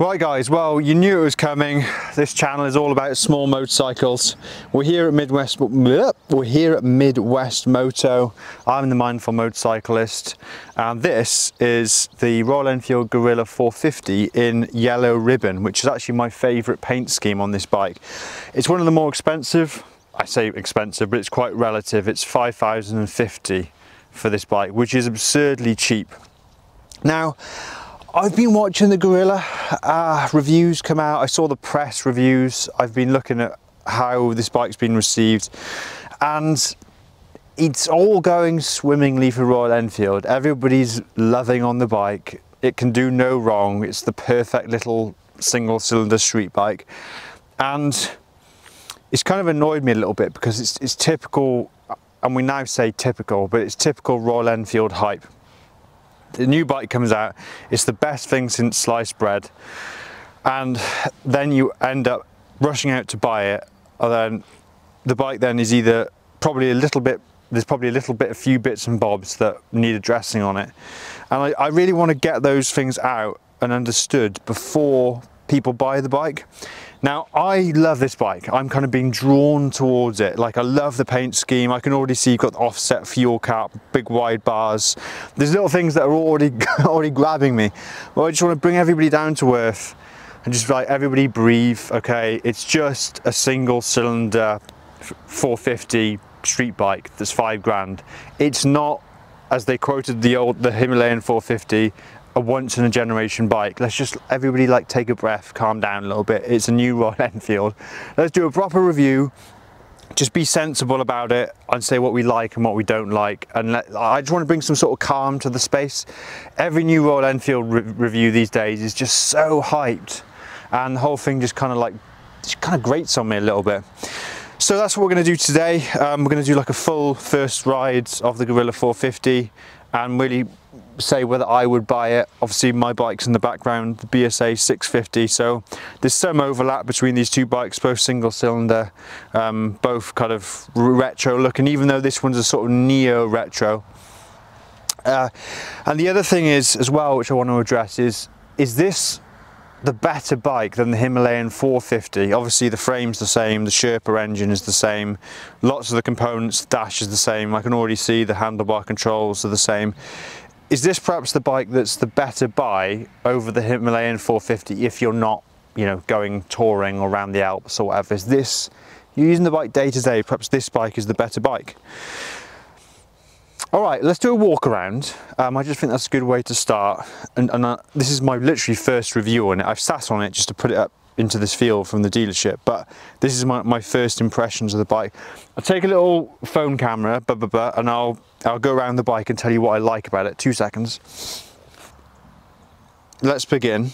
Right guys, well you knew it was coming. This channel is all about small motorcycles. We're here at Midwest, we're here at Midwest Moto. I'm the Mindful Motorcyclist and this is the Royal Enfield Guerrilla 450 in yellow ribbon, which is actually my favourite paint scheme on this bike. It's one of the more expensive, I say expensive, but it's quite relative. It's 5,050 for this bike, which is absurdly cheap. Now, I've been watching the Guerrilla uh, reviews come out. I saw the press reviews. I've been looking at how this bike's been received and it's all going swimmingly for Royal Enfield. Everybody's loving on the bike. It can do no wrong. It's the perfect little single cylinder street bike. And it's kind of annoyed me a little bit because it's, it's typical, and we now say typical, but it's typical Royal Enfield hype the new bike comes out, it's the best thing since sliced bread. And then you end up rushing out to buy it, and then the bike then is either probably a little bit, there's probably a little bit, a few bits and bobs that need addressing on it. And I, I really want to get those things out and understood before people buy the bike. Now, I love this bike. I'm kind of being drawn towards it. Like, I love the paint scheme. I can already see you've got the offset fuel cap, big wide bars. There's little things that are already, already grabbing me. Well, I just want to bring everybody down to earth and just like everybody breathe, okay? It's just a single cylinder 450 street bike that's five grand. It's not, as they quoted the old, the Himalayan 450, a once in a generation bike. Let's just everybody like take a breath, calm down a little bit. It's a new Royal Enfield. Let's do a proper review. Just be sensible about it and say what we like and what we don't like. And let, I just want to bring some sort of calm to the space. Every new Royal Enfield re review these days is just so hyped, and the whole thing just kind of like just kind of grates on me a little bit. So that's what we're going to do today. Um, we're going to do like a full first ride of the Guerrilla 450 and really say whether I would buy it. Obviously my bike's in the background, the BSA 650, so there's some overlap between these two bikes, both single cylinder, um, both kind of retro looking, even though this one's a sort of neo retro. Uh, and the other thing is as well, which I want to address is, is this the better bike than the Himalayan 450. Obviously the frame's the same, the Sherpa engine is the same, lots of the components, dash is the same, I can already see the handlebar controls are the same. Is this perhaps the bike that's the better buy over the Himalayan 450 if you're not, you know, going touring around the Alps or whatever? Is this, you're using the bike day to day, perhaps this bike is the better bike? All right, let's do a walk around. Um, I just think that's a good way to start. And, and uh, this is my literally first review on it. I've sat on it just to put it up into this field from the dealership, but this is my, my first impressions of the bike. I'll take a little phone camera, blah, blah, blah, and I'll, I'll go around the bike and tell you what I like about it. Two seconds. Let's begin.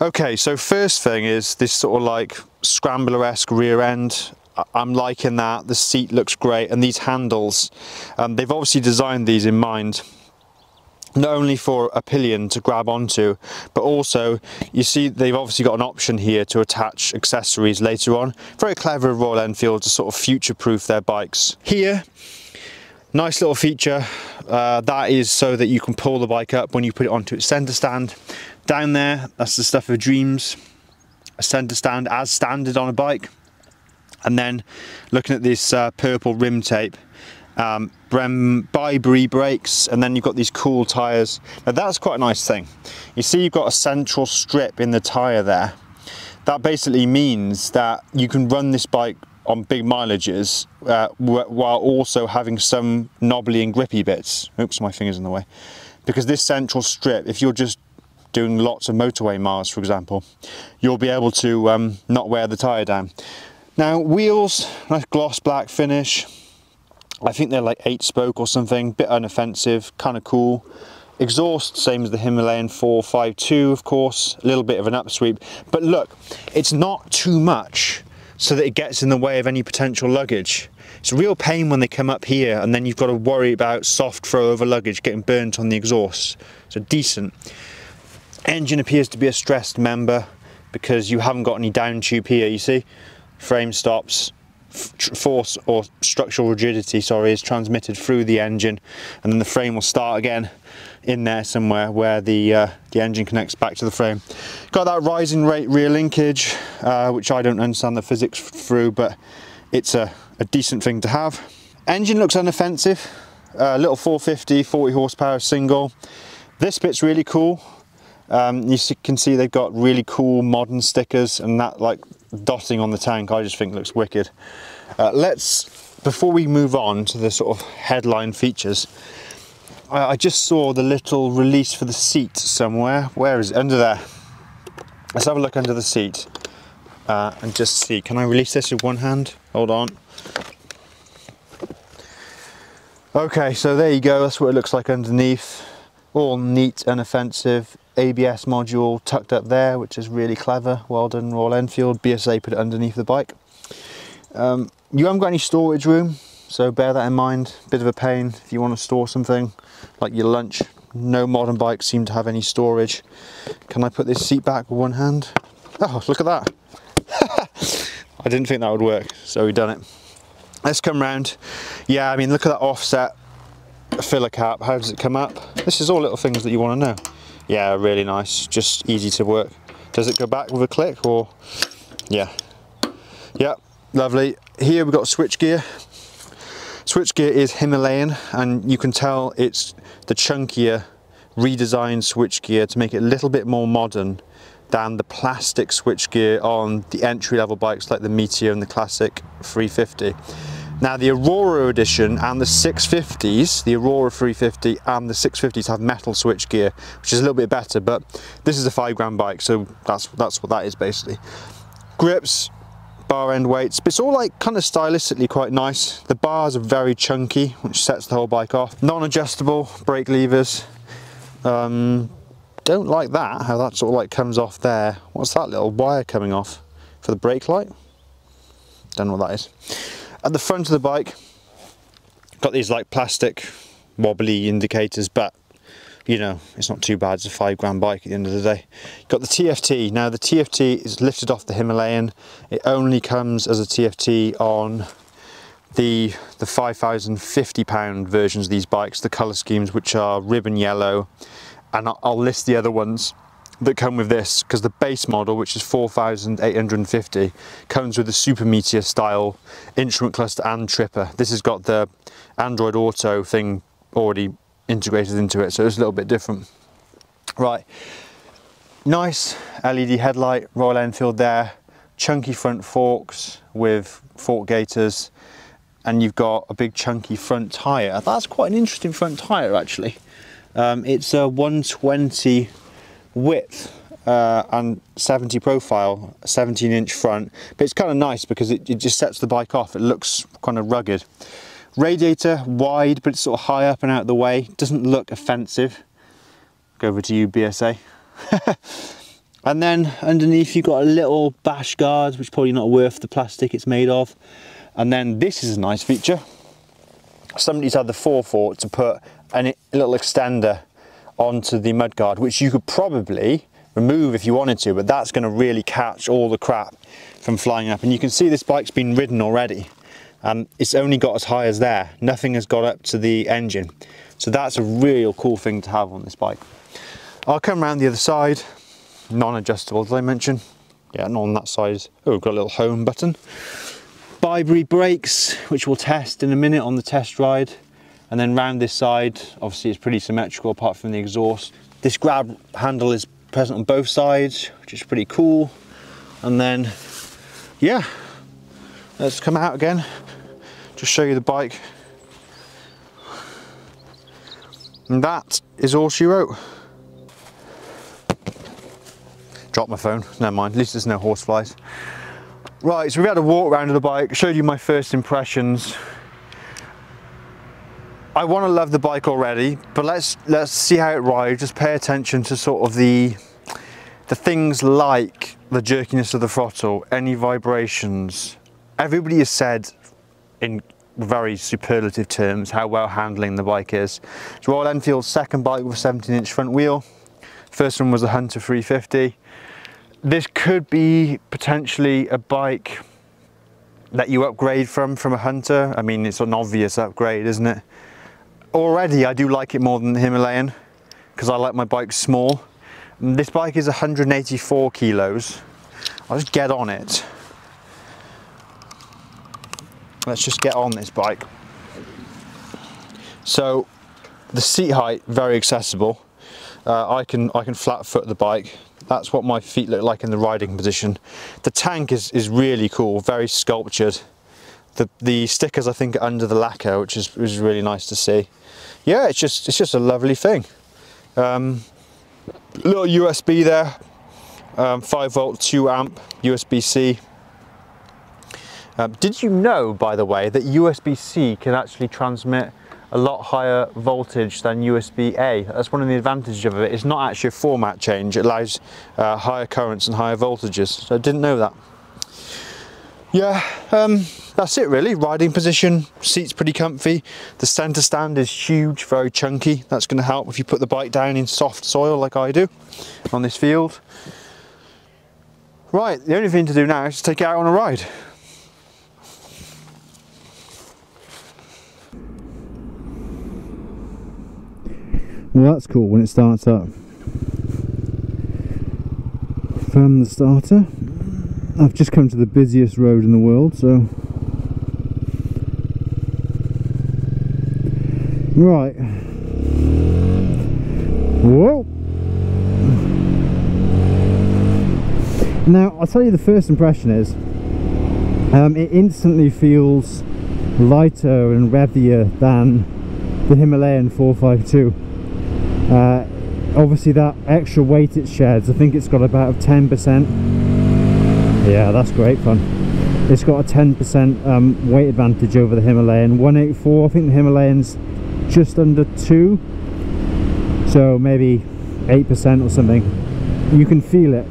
Okay, so first thing is this sort of like scrambler-esque rear end. I'm liking that. The seat looks great, and these handles, um, they've obviously designed these in mind not only for a pillion to grab onto but also you see they've obviously got an option here to attach accessories later on. Very clever Royal Enfield to sort of future-proof their bikes. Here nice little feature uh, that is so that you can pull the bike up when you put it onto its center stand. Down there that's the stuff of dreams. A center stand as standard on a bike. And then looking at this uh, purple rim tape um, Brem ByBre brakes and then you've got these cool tyres. Now that's quite a nice thing. You see you've got a central strip in the tyre there. That basically means that you can run this bike on big mileages uh, while also having some knobbly and grippy bits. Oops, my finger's in the way. Because this central strip, if you're just doing lots of motorway miles, for example, you'll be able to um, not wear the tyre down. Now wheels, nice gloss black finish. I think they're like eight spoke or something, bit unoffensive, kind of cool. Exhaust, same as the Himalayan 452, of course, a little bit of an upsweep. But look, it's not too much so that it gets in the way of any potential luggage. It's a real pain when they come up here and then you've got to worry about soft throw over luggage getting burnt on the exhaust. So decent. Engine appears to be a stressed member because you haven't got any down tube here, you see? frame stops, force or structural rigidity sorry is transmitted through the engine and then the frame will start again in there somewhere where the uh, the engine connects back to the frame. Got that rising rate rear linkage, uh, which I don't understand the physics through, but it's a, a decent thing to have. Engine looks unoffensive, a uh, little 450, 40 horsepower single. This bit's really cool. Um, you can see they've got really cool modern stickers and that like dotting on the tank I just think looks wicked. Uh, let's, before we move on to the sort of headline features, I, I just saw the little release for the seat somewhere. Where is it? Under there. Let's have a look under the seat uh, and just see. Can I release this with one hand? Hold on. Okay, so there you go. That's what it looks like underneath. All neat and offensive. ABS module tucked up there, which is really clever. Well done, Royal Enfield. BSA put it underneath the bike. Um, you haven't got any storage room, so bear that in mind. Bit of a pain if you want to store something like your lunch. No modern bikes seem to have any storage. Can I put this seat back with one hand? Oh, look at that. I didn't think that would work, so we've done it. Let's come round. Yeah, I mean, look at that offset filler cap. How does it come up? This is all little things that you want to know. Yeah, really nice. Just easy to work. Does it go back with a click or? Yeah. Yeah, lovely. Here we've got switch gear. Switch gear is Himalayan and you can tell it's the chunkier redesigned switch gear to make it a little bit more modern than the plastic switch gear on the entry level bikes like the Meteor and the Classic 350. Now the Aurora edition and the 650s, the Aurora 350 and the 650s have metal switch gear, which is a little bit better, but this is a five grand bike, so that's, that's what that is basically. Grips, bar end weights, but it's all like kind of stylistically quite nice. The bars are very chunky, which sets the whole bike off. Non-adjustable brake levers. Um, don't like that, how that sort of like comes off there. What's that little wire coming off? For the brake light? Don't know what that is. At the front of the bike, got these like plastic wobbly indicators, but you know, it's not too bad. It's a five grand bike at the end of the day. Got the TFT. Now the TFT is lifted off the Himalayan. It only comes as a TFT on the the 5,050 pound versions of these bikes, the color schemes, which are ribbon yellow, and I'll list the other ones that come with this because the base model which is 4850 comes with a super meteor style instrument cluster and tripper. This has got the android auto thing already integrated into it so it's a little bit different. Right. Nice led headlight royal enfield there chunky front forks with fork gaiters and you've got a big chunky front tire. That's quite an interesting front tire actually. Um, it's a 120 width uh, and 70 profile, 17 inch front, but it's kind of nice because it, it, just sets the bike off. It looks kind of rugged. Radiator wide, but it's sort of high up and out of the way. Doesn't look offensive. Go over to you, BSA. and then underneath you've got a little bash guard, which probably not worth the plastic it's made of. And then this is a nice feature. Somebody's had the forethought to put a little extender onto the mudguard, which you could probably remove if you wanted to, but that's going to really catch all the crap from flying up. And you can see this bike's been ridden already. and it's only got as high as there. Nothing has got up to the engine. So that's a real cool thing to have on this bike. I'll come around the other side. Non-adjustable, did I mention? Yeah, not on that side. Oh, we've got a little home button. ByBre brakes, which we'll test in a minute on the test ride. And then round this side, obviously it's pretty symmetrical apart from the exhaust. This grab handle is present on both sides, which is pretty cool. And then, yeah, let's come out again, just show you the bike. And that is all she wrote. Drop my phone, never mind, at least there's no horseflies. Right, so we've had a walk around of the bike, showed you my first impressions. I want to love the bike already, but let's let's see how it rides. Just pay attention to sort of the the things like the jerkiness of the throttle, any vibrations. Everybody has said in very superlative terms how well handling the bike is. It's Royal Enfield's second bike with a 17 inch front wheel. First one was the Hunter 350. This could be potentially a bike that you upgrade from from a Hunter. I mean, it's an obvious upgrade, isn't it? Already I do like it more than the Himalayan. because I like my bike small. This bike is 184 kilos. I'll just get on it. Let's just get on this bike. So the seat height, very accessible. Uh, I can I can flat foot the bike. That's what my feet look like in the riding position. The tank is, is really cool, very sculptured. The, the stickers I think are under the lacquer, which is, is really nice to see. Yeah, it's just it's just a lovely thing. Um, little USB there, um, 5 volt, 2 amp, USB-C. Um, did you know, by the way, that USB-C can actually transmit a lot higher voltage than USB-A. That's one of the advantages of it. It's not actually a format change. It allows uh, higher currents and higher voltages. So I didn't know that. Yeah, um, that's it really. Riding position, seat's pretty comfy. The center stand is huge, very chunky. That's going to help if you put the bike down in soft soil like I do on this field. Right, the only thing to do now is to take it out on a ride. Well, that's cool when it starts up. From the starter. I've just come to the busiest road in the world, so. Right. Whoa! Now, I'll tell you the first impression is um, it instantly feels lighter and revier than the Himalayan 452. Uh, obviously that extra weight it sheds, I think it's got about 10%. Yeah, that's great fun. It's got a 10% um, weight advantage over the Himalayan. 184, I think the Himalayan's just under 2. So maybe 8% or something. You can feel it.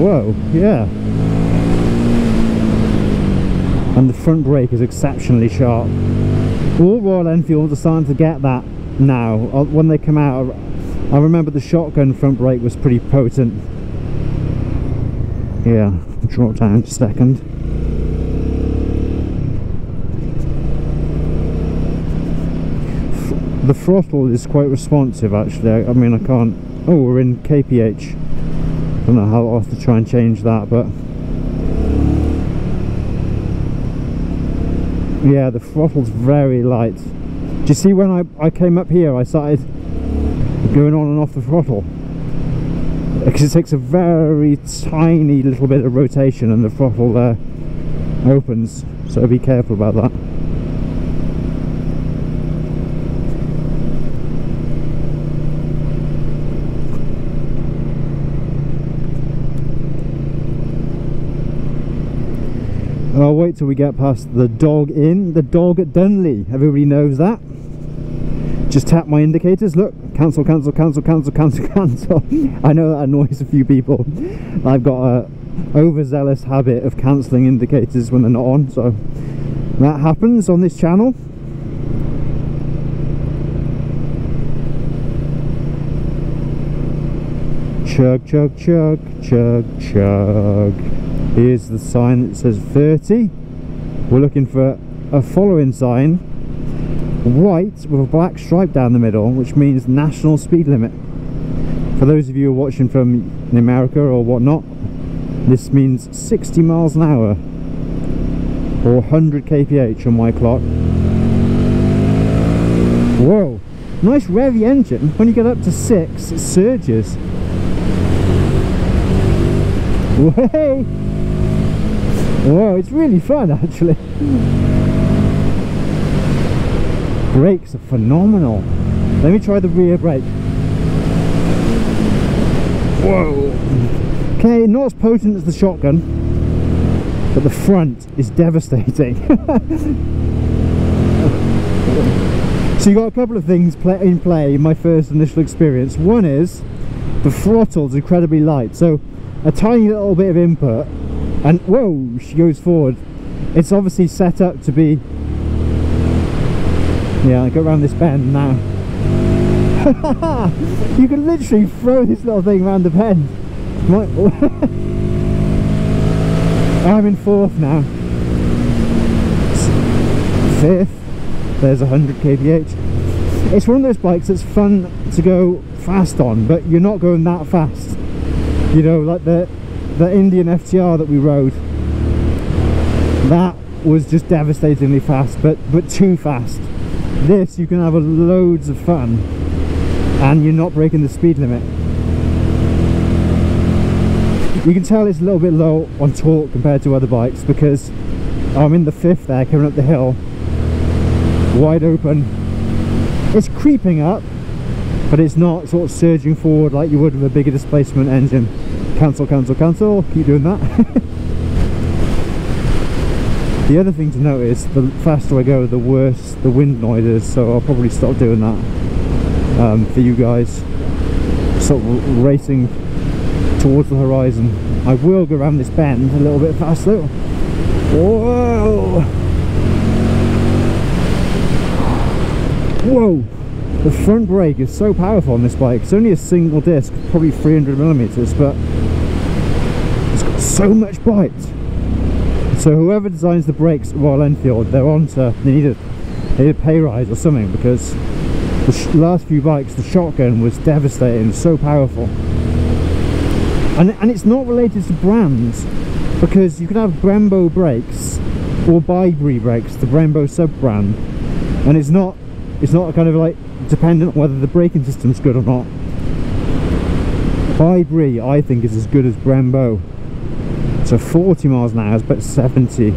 Whoa, yeah. And the front brake is exceptionally sharp all Royal Enfields are starting to get that now uh, when they come out I remember the shotgun front brake was pretty potent. Yeah drop down a second. The throttle is quite responsive actually. I mean I can't oh we're in kph I don't know how I'll have to try and change that but yeah the throttle's very light. Do you see when I, I came up here I started going on and off the throttle because it takes a very tiny little bit of rotation and the throttle uh, opens so be careful about that I'll wait till we get past the dog inn, the dog at Dunley. Everybody knows that. Just tap my indicators. Look, cancel, cancel, cancel, cancel, cancel, cancel. I know that annoys a few people. I've got a overzealous habit of cancelling indicators when they're not on. So that happens on this channel. Chug, chug, chug, chug, chug. Here's the sign that says 30. We're looking for a following sign, white with a black stripe down the middle, which means national speed limit. For those of you who are watching from America or whatnot, this means 60 miles an hour or 100 kph on my clock. Whoa, nice revy engine. When you get up to six, it surges. Way! Whoa, it's really fun actually. Brakes are phenomenal. Let me try the rear brake. Whoa. Okay, not as potent as the shotgun, but the front is devastating. so you got a couple of things play in play in my first initial experience. One is the throttle's incredibly light, so a tiny little bit of input and whoa she goes forward it's obviously set up to be yeah I go around this bend now. You can literally throw this little thing around the bend. I'm in fourth now. Fifth? There's 100 kph it's one of those bikes that's fun to go fast on but you're not going that fast. You know like the the Indian FTR that we rode. That was just devastatingly fast but but too fast this you can have loads of fun. And you're not breaking the speed limit. You can tell it's a little bit low on torque compared to other bikes because I'm in the fifth there coming up the hill. Wide open. It's creeping up but it's not sort of surging forward like you would with a bigger displacement engine. Cancel cancel cancel. Keep doing that the other thing to note is the faster I go the worse the wind noise is so I'll probably stop doing that um, for you guys. Sort of racing towards the horizon. I will go around this bend a little bit faster. Whoa! Whoa! The front brake is so powerful on this bike. It's only a single disc probably 300 millimeters but it's got so much bite so whoever designs the brakes at Royal Enfield they're on to they need a, they need a pay rise or something because the last few bikes the shotgun was devastating so powerful. And, and it's not related to brands because you can have Brembo brakes or ByBre brakes the Brembo sub brand and it's not it's not kind of like dependent on whether the braking system's good or not. ByBre I think is as good as Brembo so 40 miles an hour is about 70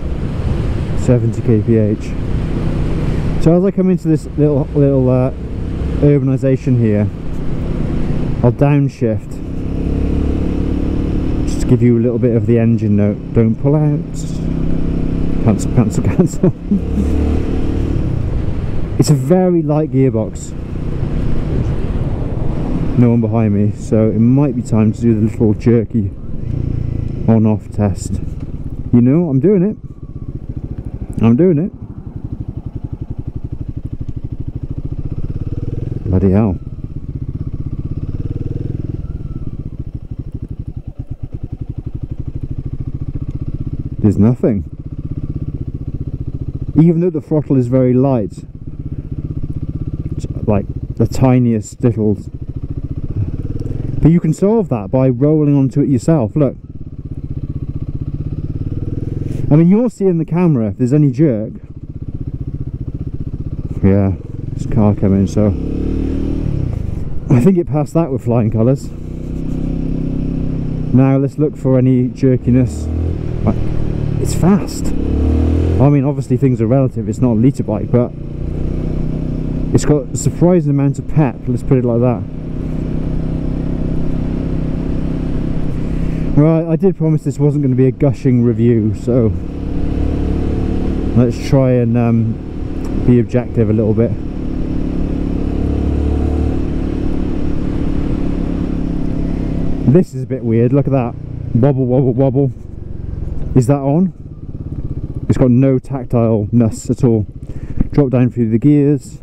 70 kph. So as I come into this little little uh, urbanization here I'll downshift just to give you a little bit of the engine note don't pull out. Cancel cancel cancel. It's a very light gearbox. No one behind me so it might be time to do the little jerky on off test. You know I'm doing it. I'm doing it. Bloody hell. There's nothing. Even though the throttle is very light like the tiniest little but you can solve that by rolling onto it yourself. Look I mean you'll see in the camera if there's any jerk. Yeah this car coming so. I think it passed that with flying colours. Now let's look for any jerkiness. It's fast. I mean obviously things are relative. It's not a litre bike but it's got a surprising amount of pep let's put it like that right I did promise this wasn't going to be a gushing review so let's try and um, be objective a little bit. This is a bit weird look at that. Wobble wobble wobble. Is that on? It's got no tactile nuss at all. Drop down through the gears.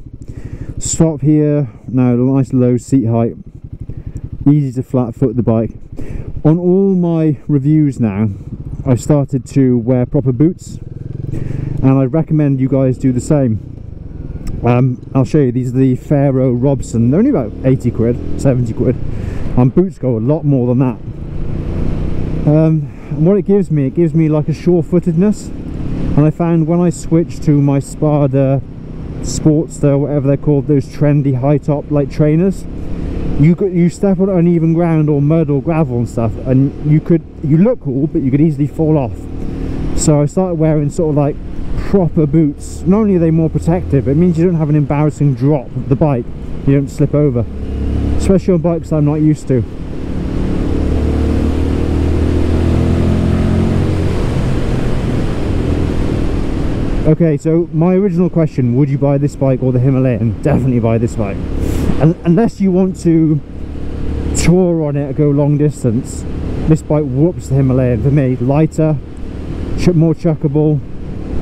Stop here. Now nice low seat height. Easy to flat foot the bike on all my reviews now I've started to wear proper boots and I recommend you guys do the same um, I'll show you these are the Faro Robson they're only about 80 quid 70 quid and boots go a lot more than that um, and what it gives me it gives me like a sure-footedness and I found when I switched to my Spada Sports, Sportster, whatever they're called, those trendy high top like trainers. You could you step on uneven ground or mud or gravel and stuff, and you could you look cool, but you could easily fall off. So I started wearing sort of like proper boots. Not only are they more protective, it means you don't have an embarrassing drop of the bike. You don't slip over, especially on bikes I'm not used to. Okay, so my original question, would you buy this bike or the Himalayan? Definitely buy this bike. Unless you want to tour on it, or go long distance, this bike whoops the Himalayan for me. Lighter, more chuckable,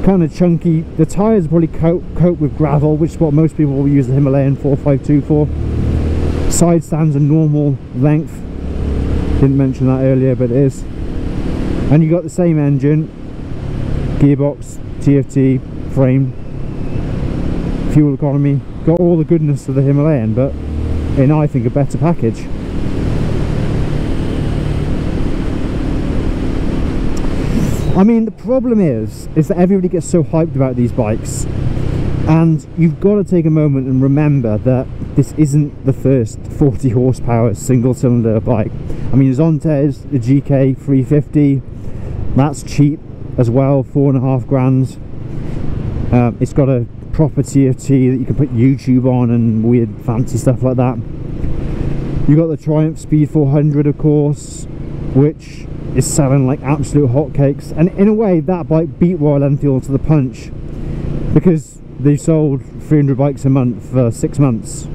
kind of chunky. The tyres probably cope, cope with gravel, which is what most people will use the Himalayan 452 for. Side stands a normal length. Didn't mention that earlier, but it is. And you got the same engine, gearbox, TFT frame fuel economy, got all the goodness of the Himalayan, but in I think a better package. I mean, the problem is, is that everybody gets so hyped about these bikes, and you've got to take a moment and remember that this isn't the first 40 horsepower single cylinder bike. I mean, Zontes, the GK 350, that's cheap as well, four and a half grand. Um, it's got a proper TFT that you can put YouTube on and weird fancy stuff like that. You got the Triumph Speed 400, of course, which is selling like absolute hotcakes. And in a way, that bike beat Royal Enfield to the punch because they sold 300 bikes a month for six months.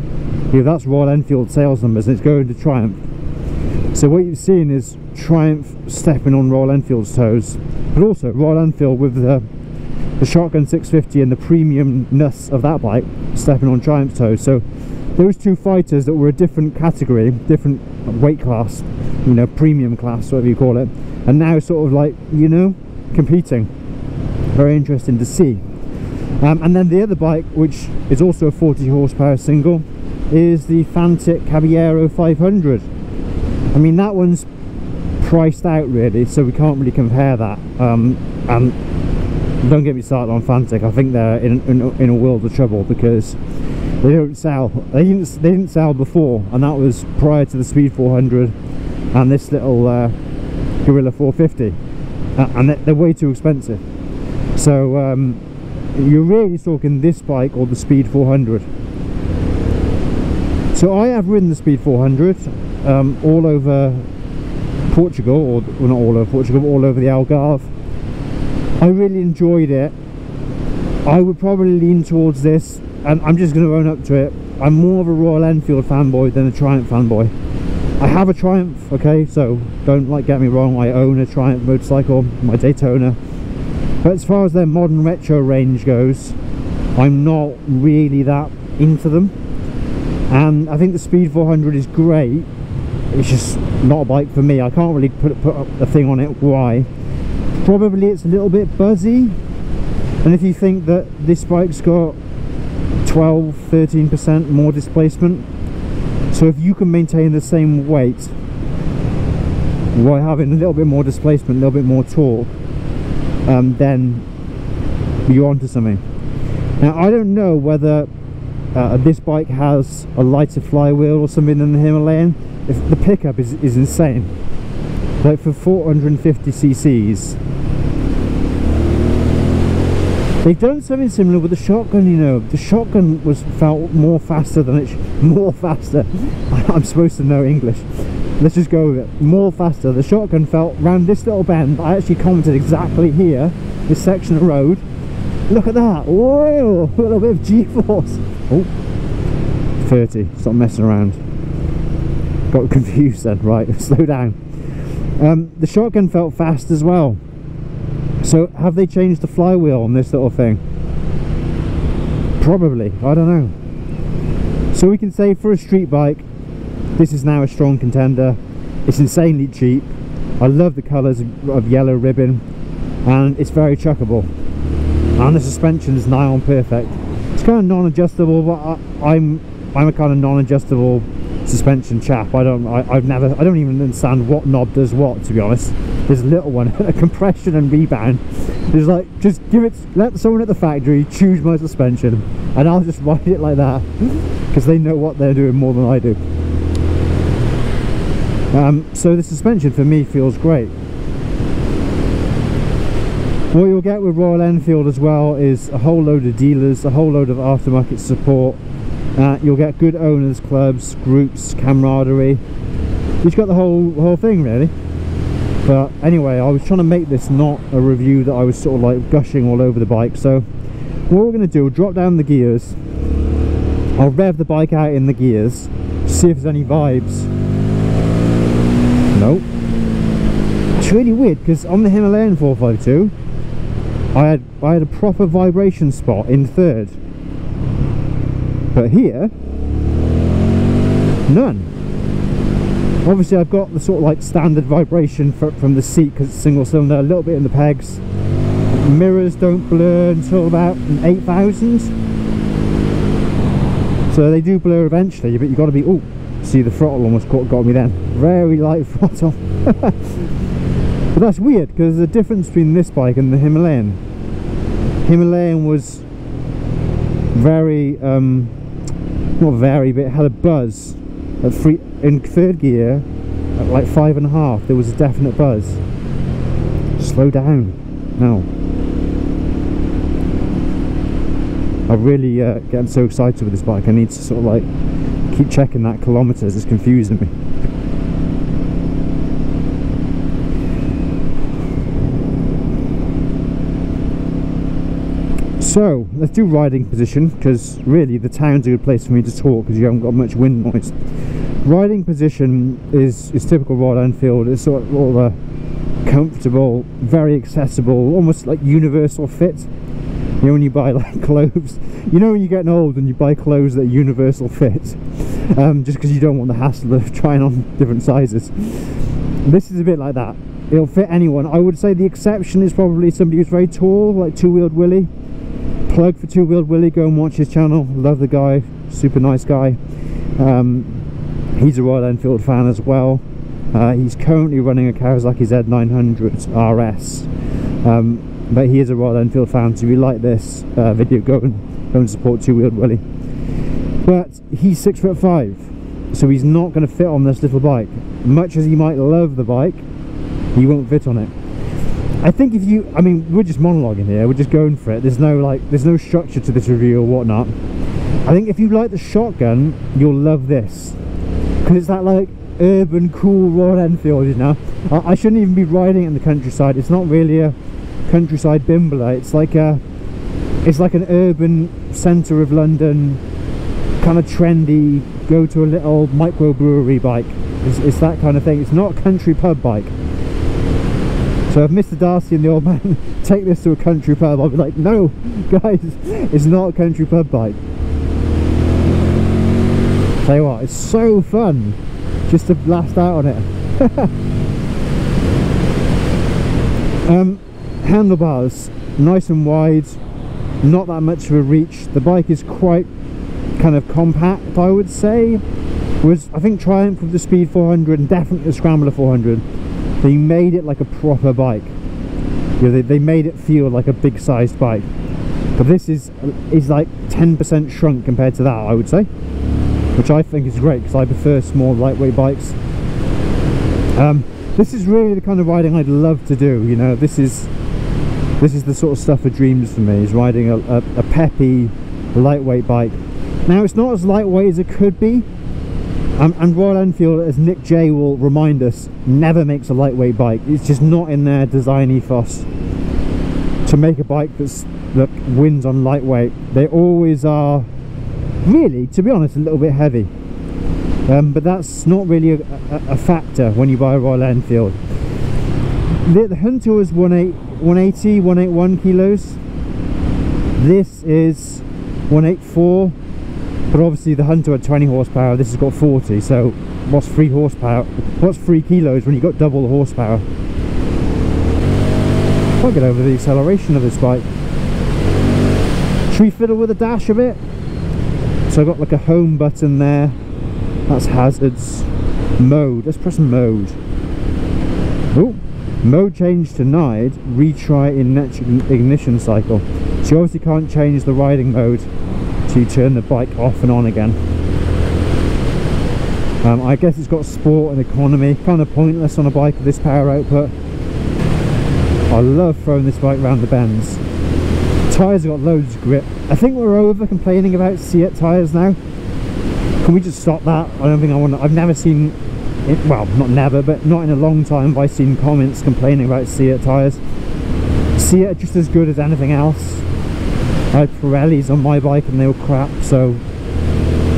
You that's Royal Enfield sales numbers, and it's going to Triumph. So what you've seen is Triumph stepping on Royal Enfield's toes, but also Royal Enfield with the the Shotgun 650 and the premiumness of that bike stepping on Triumph's toes. So those two fighters that were a different category, different weight class, you know, premium class, whatever you call it, and now sort of like, you know, competing. Very interesting to see. Um, and then the other bike, which is also a 40 horsepower single, is the Fantic Caballero 500. I mean, that one's priced out really, so we can't really compare that. Um, and don't get me started on Fantic. I think they're in, in, in a world of trouble because they don't sell. They didn't they didn't sell before, and that was prior to the Speed 400 and this little uh, Guerrilla 450, uh, and they're way too expensive. So um, you're really talking this bike or the Speed 400. So I have ridden the Speed 400 um, all over Portugal, or well, not all over Portugal, all over the Algarve. I really enjoyed it. I would probably lean towards this, and I'm just going to own up to it. I'm more of a Royal Enfield fanboy than a Triumph fanboy. I have a Triumph, okay, so don't like get me wrong, I own a Triumph motorcycle, my Daytona. But as far as their modern retro range goes, I'm not really that into them. And I think the Speed 400 is great, it's just not a bike for me. I can't really put, put a thing on it why probably it's a little bit buzzy. And if you think that this bike's got 12 13 percent more displacement so if you can maintain the same weight while having a little bit more displacement a little bit more torque um, then you're onto something. Now I don't know whether uh, this bike has a lighter flywheel or something than the Himalayan. If the pickup is, is insane like for 450 cc's They've done something similar with the shotgun, you know. The shotgun was felt more faster than it's more faster. I'm supposed to know English. Let's just go with it. More faster. The shotgun felt round this little bend. I actually commented exactly here, this section of road. Look at that. Whoa! A little bit of G-force. Oh, 30. Stop messing around. Got confused then. Right, slow down. Um, the shotgun felt fast as well. So have they changed the flywheel on this little thing? Probably, I don't know. So we can say for a street bike, this is now a strong contender. It's insanely cheap. I love the colours of yellow ribbon and it's very chuckable. And the suspension is nigh on perfect. It's kind of non-adjustable, but I, I'm, I'm a kind of non-adjustable suspension chap. I don't I, I've never I don't even understand what knob does what to be honest. This little one a compression and rebound. Is like just give it let someone at the factory choose my suspension and I'll just ride it like that because they know what they're doing more than I do. Um, so the suspension for me feels great. What you'll get with Royal Enfield as well is a whole load of dealers a whole load of aftermarket support uh, you'll get good owners clubs groups camaraderie. You've got the whole whole thing really. But anyway I was trying to make this not a review that I was sort of like gushing all over the bike. So what we're going to do drop down the gears. I'll rev the bike out in the gears see if there's any vibes. Nope. It's really weird because on the Himalayan 452 I had I had a proper vibration spot in third but here none obviously I've got the sort of like standard vibration for, from the seat because it's single cylinder a little bit in the pegs mirrors don't blur until about 8000 So they do blur eventually, but you've got to be, oh, see the throttle almost got, got me then. Very light throttle. but that's weird, because the difference between this bike and the Himalayan. Himalayan was very, um, not very, but it had a buzz. At three, in third gear, at like five and a half, there was a definite buzz. Slow down. Now. I'm really uh, getting so excited with this bike. I need to sort of like keep checking that kilometers. It's confusing me. So let's do riding position because really the town's a good place for me to talk because you haven't got much wind noise. Riding position is is typical Royal Enfield. It's sort of all a comfortable, very accessible, almost like universal fit. You know when you buy like clothes. You know when you're getting old and you buy clothes that universal fit? Um, just because you don't want the hassle of trying on different sizes. This is a bit like that. It'll fit anyone. I would say the exception is probably somebody who's very tall like two-wheeled Willie plug for two-wheeled Willie. Go and watch his channel. Love the guy. Super nice guy. Um, he's a Royal Enfield fan as well. Uh, he's currently running a Kawasaki Z900 RS um, but he is a Royal Enfield fan. So if you like this uh, video go and go and support two-wheeled Willie. But he's six foot five so he's not going to fit on this little bike. Much as he might love the bike he won't fit on it I think if you I mean we're just monologuing here we're just going for it. There's no like there's no structure to this review or whatnot. I think if you like the shotgun you'll love this. Because it's that like urban cool Royal Enfield you know? I, I shouldn't even be riding in the countryside. It's not really a countryside bimbler it's like a it's like an urban centre of London kind of trendy go to a little microbrewery bike. It's, it's, that kind of thing. It's not a country pub bike so if Mr Darcy and the old man take this to a country pub I'll be like no guys it's not a country pub bike. Tell you what it's so fun just to blast out on it. Um handlebars nice and wide not that much of a reach. The bike is quite kind of compact I would say. Was I think Triumph with the Speed 400 and definitely the Scrambler 400 they made it like a proper bike. You know, they, they made it feel like a big sized bike. But this is is like 10% shrunk compared to that I would say. Which I think is great because I prefer small lightweight bikes. Um, this is really the kind of riding I'd love to do you know. This is this is the sort of stuff of dreams for me is riding a, a, a peppy lightweight bike. Now it's not as lightweight as it could be and Royal Enfield as Nick J will remind us never makes a lightweight bike. It's just not in their design ethos to make a bike that's that wins on lightweight. They always are really to be honest a little bit heavy. Um, but that's not really a, a, a, factor when you buy a Royal Enfield. The, the Hunter 1.8 180 181 kilos. This is 184 but obviously the hunter had 20 horsepower this has got 40 so what's three horsepower what's three kilos when you've got double the horsepower? I'll get over the acceleration of this bike. Should we fiddle with the dash a bit so I've got like a home button there. That's hazards. Mode let's press mode. Oh Mode change denied, retry in ignition cycle. So you obviously can't change the riding mode you turn the bike off and on again. Um, I guess it's got sport and economy, kind of pointless on a bike of this power output. I love throwing this bike around the bends. Tyres got loads of grip. I think we're over complaining about CEAT tyres now. Can we just stop that? I don't think I want to, I've never seen it, well not never but not in a long time have I seen comments complaining about CEAT tyres CEAT are just as good as anything else I had Pirellis on my bike and they were crap so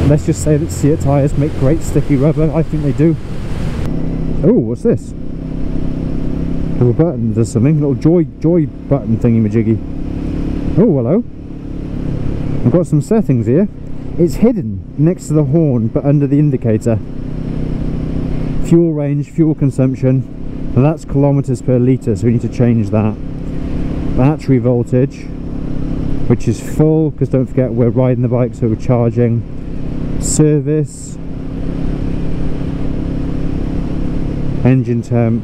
let's just say that CEAT tyres make great sticky rubber. I think they do. Oh what's this? Little button. Does something little joy joy button thingy majiggy. Oh hello. I've got some settings here. It's hidden next to the horn but under the indicator. Fuel range fuel consumption. And that's kilometers per litre so we need to change that. Battery voltage which is full because don't forget we're riding the bike so we're charging service, engine temp.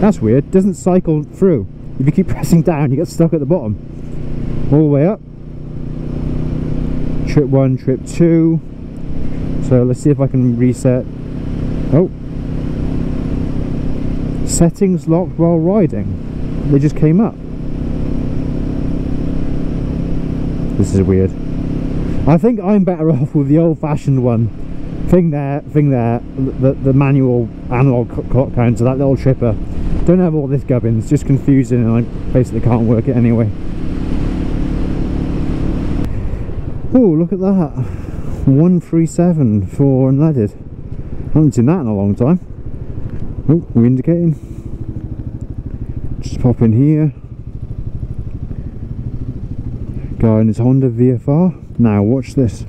That's weird, doesn't cycle through. If you keep pressing down, you get stuck at the bottom. All the way up. Trip one, trip two. So let's see if I can reset. Oh. Settings locked while riding. They just came up. This is weird. I think I'm better off with the old-fashioned one. Thing there, thing there, the, the manual analog clock counter, that little tripper. Don't have all this gubbins, it's just confusing and I basically can't work it anyway. Oh, look at that. 137 for unleaded. haven't seen that in a long time. Oh, we're indicating. Pop in here. Guy in his Honda VFR. Now watch this.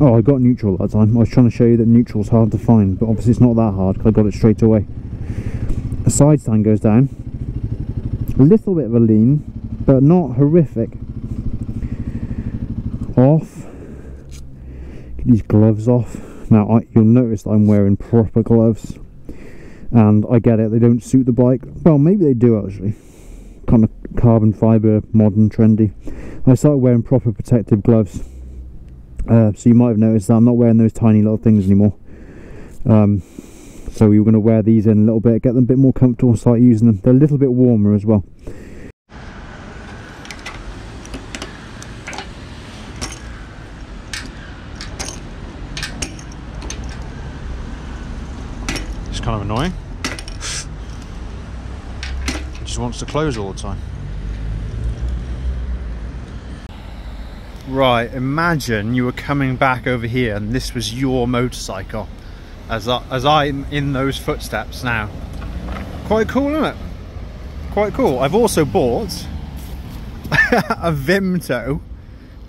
Oh, I got neutral that time. I was trying to show you that neutral's hard to find, but obviously it's not that hard because I got it straight away. The side stand goes down. A little bit of a lean, but not horrific. Off. Get these gloves off. Now I, you'll notice that I'm wearing proper gloves, and I get it. They don't suit the bike. Well, maybe they do actually kind of carbon fiber, modern, trendy. I started wearing proper protective gloves. Uh, so you might have noticed that I'm not wearing those tiny little things anymore. Um, so we are going to wear these in a little bit, get them a bit more comfortable, start using them. They're a little bit warmer as well. Kind of annoying just wants to close all the time. Right, imagine you were coming back over here and this was your motorcycle as, I, as I'm in those footsteps now. Quite cool, isn't it? Quite cool. I've also bought a Vimto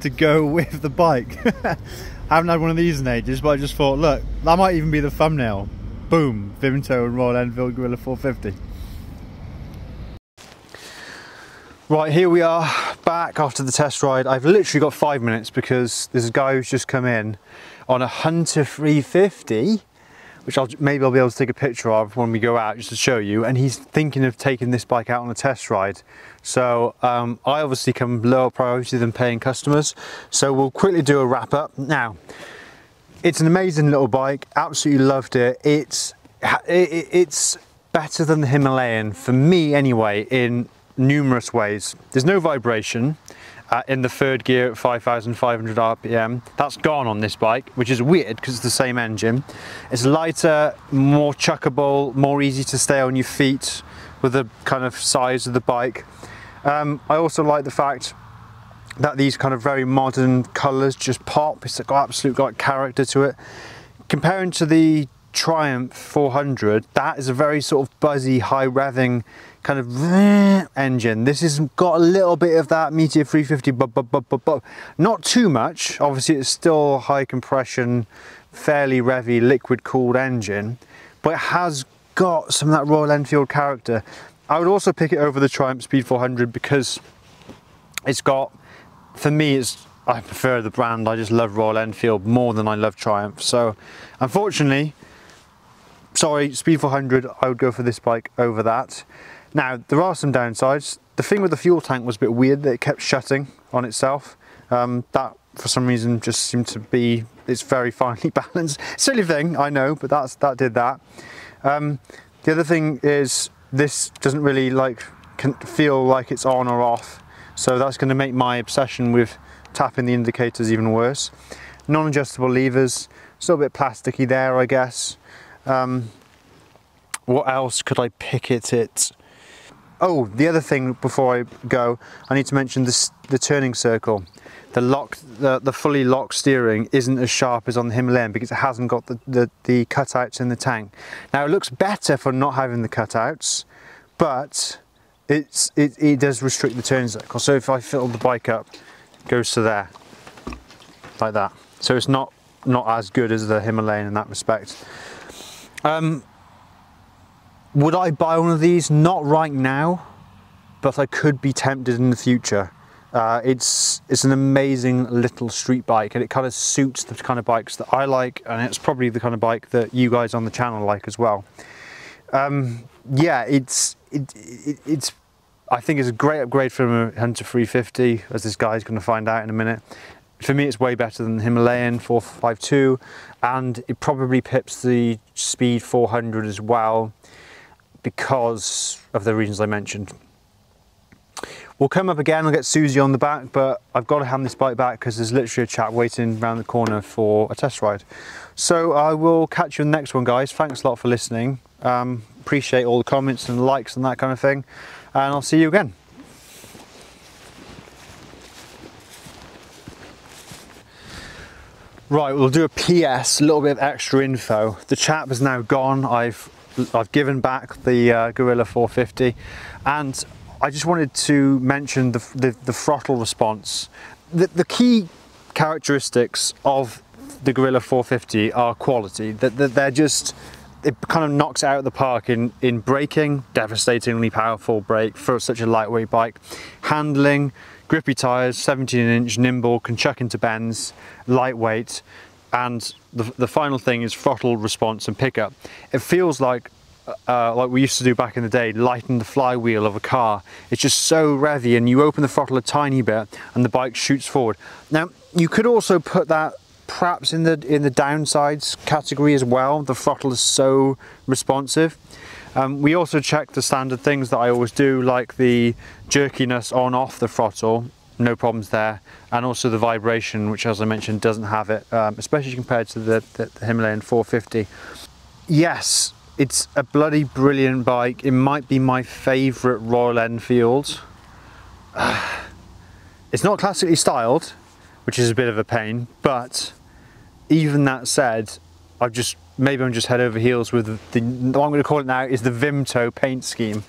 to go with the bike. I haven't had one of these in ages, but I just thought, look, that might even be the thumbnail. Boom, Vimto and Royal Enfield Guerrilla 450. Right, here we are back after the test ride. I've literally got five minutes because there's a guy who's just come in on a Hunter 350, which I'll, maybe I'll be able to take a picture of when we go out just to show you. And he's thinking of taking this bike out on a test ride. So um, I obviously come lower priority than paying customers. So we'll quickly do a wrap up. Now, it's an amazing little bike. Absolutely loved it. It's, it, it's better than the Himalayan for me anyway in numerous ways. There's no vibration uh, in the third gear at 5,500 RPM. That's gone on this bike, which is weird because it's the same engine. It's lighter, more chuckable, more easy to stay on your feet with the kind of size of the bike. Um, I also like the fact that these kind of very modern colours just pop. It's got absolute got character to it. Comparing to the Triumph 400, that is a very sort of buzzy, high revving kind of engine. This has got a little bit of that Meteor 350, but, but, but, but, but not too much. Obviously it's still high compression, fairly revvy, liquid cooled engine, but it has got some of that Royal Enfield character. I would also pick it over the Triumph Speed 400 because it's got, for me, it's I prefer the brand. I just love Royal Enfield more than I love Triumph. So unfortunately, sorry, Speed 400, I would go for this bike over that. Now, there are some downsides. The thing with the fuel tank was a bit weird that it kept shutting on itself. Um, that, for some reason, just seemed to be, it's very finely balanced. Silly thing, I know, but that's that did that. Um, the other thing is this doesn't really like can feel like it's on or off. So that's going to make my obsession with tapping the indicators even worse. Non-adjustable levers, still a bit plasticky there, I guess. Um, what else could I pick it? It Oh, the other thing before I go, I need to mention this, the turning circle. The lock, the, the fully locked steering isn't as sharp as on the Himalayan because it hasn't got the, the, the cutouts in the tank. Now it looks better for not having the cutouts, but it's, it, it does restrict the turns circle. So if I fill the bike up, it goes to there, like that. So it's not, not as good as the Himalayan in that respect. Um, would I buy one of these? Not right now. but I could be tempted in the future. Uh, it's it's an amazing little street bike and it kind of suits the kind of bikes that I like and it's probably the kind of bike that you guys on the channel like as well. Um, yeah, it's it, it, it's I think it's a great upgrade from a Hunter 350 as this guy's going to find out in a minute. For me it's way better than the Himalayan 452 and it probably pips the Speed 400 as well because of the reasons I mentioned. We'll come up again, I'll get Susie on the back, but I've got to hand this bike back because there's literally a chap waiting around the corner for a test ride. So I will catch you in the next one, guys. Thanks a lot for listening. Um, appreciate all the comments and likes and that kind of thing. And I'll see you again. Right, we'll do a PS, a little bit of extra info. The chap has now gone. I've I've given back the uh, Guerrilla 450 and I just wanted to mention the, the, the throttle response. The, the, key characteristics of the Guerrilla 450 are quality, that they're just, it kind of knocks out the park in, in braking, devastatingly powerful brake for such a lightweight bike, handling, grippy tyres, 17 inch, nimble, can chuck into bends, lightweight, and the, the final thing is throttle response and pickup. It feels like uh, like we used to do back in the day, lighten the flywheel of a car. It's just so revvy and you open the throttle a tiny bit and the bike shoots forward. Now, you could also put that perhaps in the in the downsides category as well. The throttle is so responsive. Um, we also check the standard things that I always do, like the jerkiness on off the throttle, no problems there, and also the vibration, which as I mentioned doesn't have it, um, especially compared to the, the, the Himalayan 450. Yes, it's a bloody brilliant bike. It might be my favourite Royal Enfield. it's not classically styled, which is a bit of a pain, but even that said, I've just, maybe I'm just head over heels with the, what I'm going to call it now is the Vimto paint scheme.